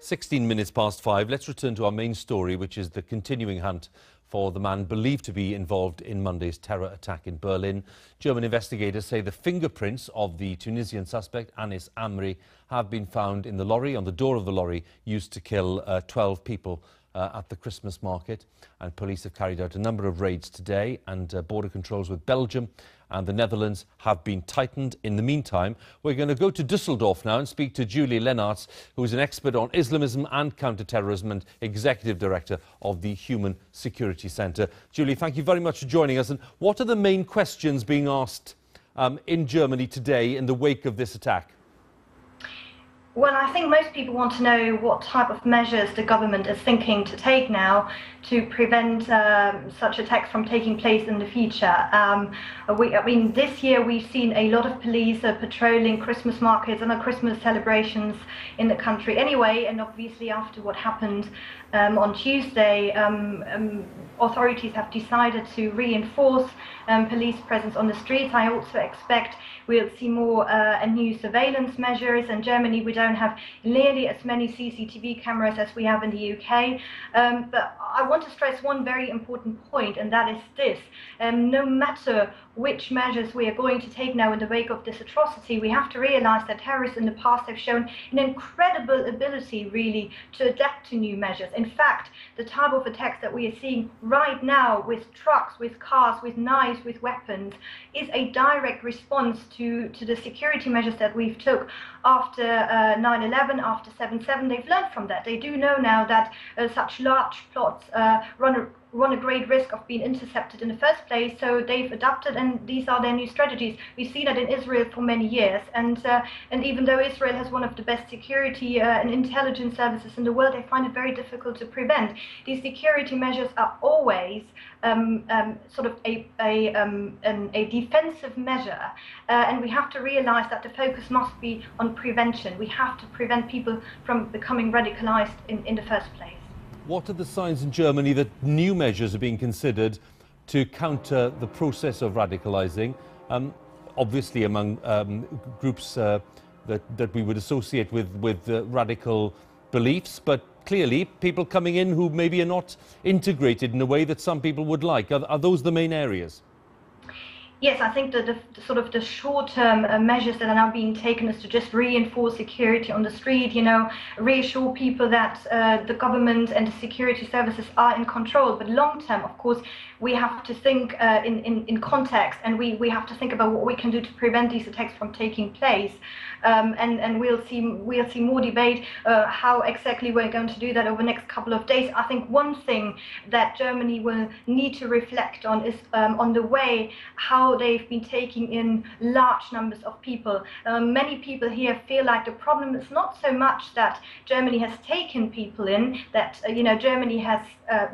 16 minutes past five. Let's return to our main story, which is the continuing hunt for the man believed to be involved in Monday's terror attack in Berlin. German investigators say the fingerprints of the Tunisian suspect, Anis Amri, have been found in the lorry, on the door of the lorry used to kill uh, 12 people uh, at the Christmas market. And police have carried out a number of raids today, and uh, border controls with Belgium and the Netherlands have been tightened. In the meantime, we're going to go to Dusseldorf now and speak to Julie Lenarz, who is an expert on Islamism and counterterrorism and executive director of the Human Security Centre. Julie, thank you very much for joining us. And what are the main questions being asked um, in Germany today in the wake of this attack? Well, I think most people want to know what type of measures the government is thinking to take now to prevent um, such attacks from taking place in the future. Um, we, I mean, this year we've seen a lot of police uh, patrolling Christmas markets and the Christmas celebrations in the country anyway, and obviously after what happened um, on Tuesday, um, um, authorities have decided to reinforce um, police presence on the streets. I also expect we'll see more uh, new surveillance measures. In Germany, we don't have nearly as many CCTV cameras as we have in the UK. Um, but I want to stress one very important point, and that is this. Um, no matter which measures we are going to take now in the wake of this atrocity, we have to realize that terrorists in the past have shown an incredible ability, really, to adapt to new measures. In fact, the type of attacks that we are seeing right now with trucks, with cars, with knives, with weapons, is a direct response to, to the security measures that we've took after 9-11, uh, after 7-7. They've learned from that. They do know now that uh, such large plots uh, run run a great risk of being intercepted in the first place. So they've adapted, and these are their new strategies. We see that in Israel for many years, and uh, and even though Israel has one of the best security uh, and intelligence services in the world, they find it very difficult to prevent. These security measures are always um, um, sort of a a, um, a defensive measure, uh, and we have to realize that the focus must be on prevention. We have to prevent people from becoming radicalized in, in the first place. What are the signs in Germany that new measures are being considered to counter the process of radicalising? Um, obviously, among um, groups uh, that, that we would associate with, with uh, radical beliefs, but clearly people coming in who maybe are not integrated in a way that some people would like. Are, are those the main areas? Yes, I think that the, the, sort of the short-term uh, measures that are now being taken is to just reinforce security on the street, you know, reassure people that uh, the government and the security services are in control. But long-term, of course, we have to think uh, in, in, in context and we, we have to think about what we can do to prevent these attacks from taking place. Um, and, and we'll see we'll see more debate uh, how exactly we're going to do that over the next couple of days. I think one thing that Germany will need to reflect on is um, on the way how they've been taking in large numbers of people. Um, many people here feel like the problem is not so much that Germany has taken people in, that uh, you know Germany has. Uh,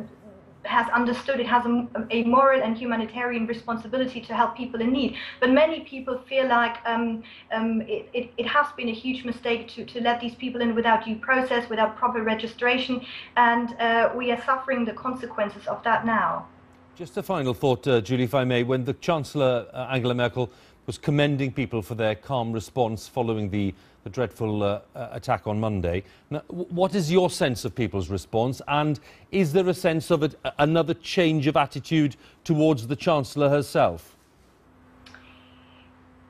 has understood it has a, a, moral and humanitarian responsibility to help people in need. But many people feel like um, um, it, it, it, has been a huge mistake to, to let these people in without due process, without proper registration, and uh, we are suffering the consequences of that now. Just a final thought, uh, Julie, if I may. When the Chancellor, uh, Angela Merkel, was commending people for their calm response following the, the dreadful uh, uh attack on Monday, now, what is your sense of people's response? And is there a sense of it, another change of attitude towards the Chancellor herself?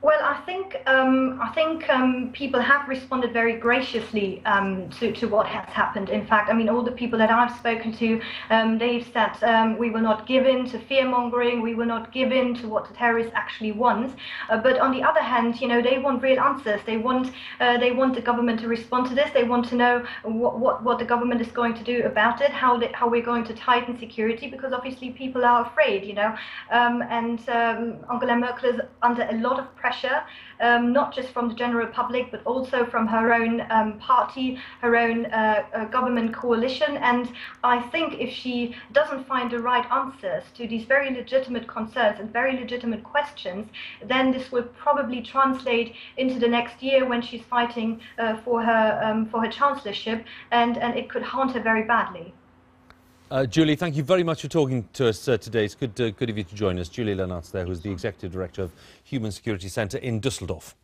Well, I think um, I think um, people have responded very graciously um, to, to what has happened. In fact, I mean, all the people that I've spoken to, um, they've said um, we will not give in to fear mongering, we will not give in to what the terrorists actually want. Uh, but on the other hand, you know, they want real answers. They want uh, they want the government to respond to this. They want to know what what, what the government is going to do about it, how how we're going to tighten security, because obviously people are afraid, you know. Um, and Angela Merkel is under a lot of pressure pressure, um, not just from the general public, but also from her own um, party, her own uh, uh, government coalition. And I think if she doesn't find the right answers to these very legitimate concerns and very legitimate questions, then this will probably translate into the next year when she's fighting uh, for her um, for her chancellorship, and, and it could haunt her very badly. Uh, Julie, thank you very much for talking to us uh, today. It's good, uh, good of you to join us. Julie Lenarz there, who's the Executive Director of Human Security Centre in Dusseldorf.